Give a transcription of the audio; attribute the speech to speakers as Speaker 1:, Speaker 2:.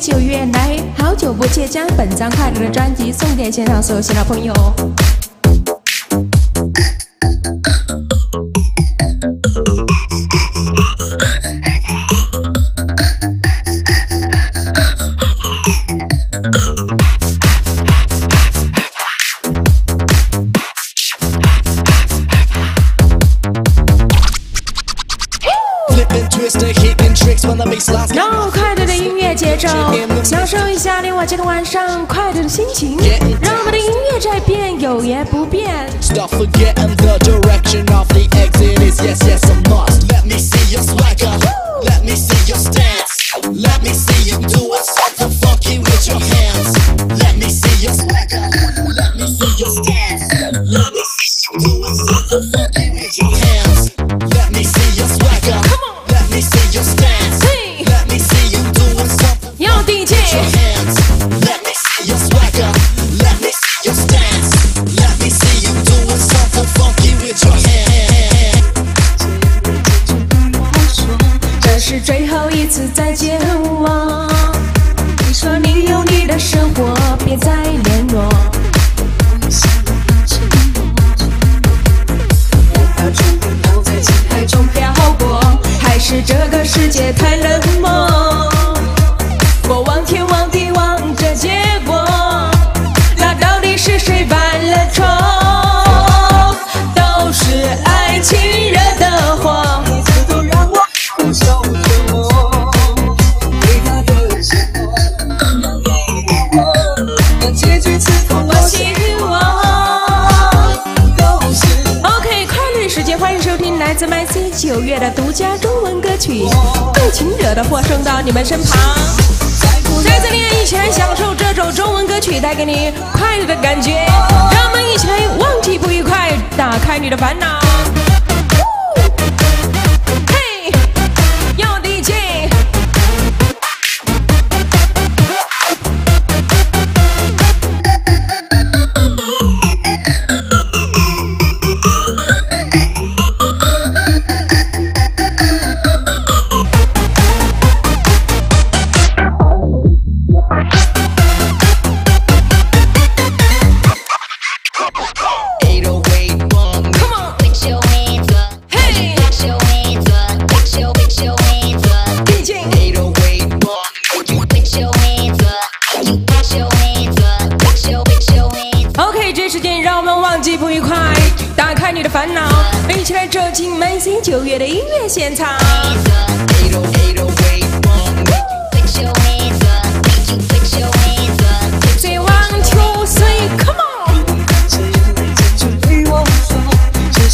Speaker 1: 九月来，好久不见，将本张快乐的专辑送给现场所有新老朋友。让快乐的音乐节奏，享受一下另外今天晚上快乐的心情。让我们的音乐在变，有也不变。Stop forgetting the direction funky with your hands. 这是最后一次再见我。你说你有你的生活，别再联络。要准备留在情海中漂泊，还是这个世界太冷漠？自 My C 九月的独家中文歌曲《爱情惹的祸》，送到你们身旁。在这里，一起来享受这首中文歌曲带给你快乐的感觉。让我们一起来忘记不愉快，打开你的烦恼。时间让我们忘记不愉快，打开你的烦恼，一起来走进满心九月的音乐现场。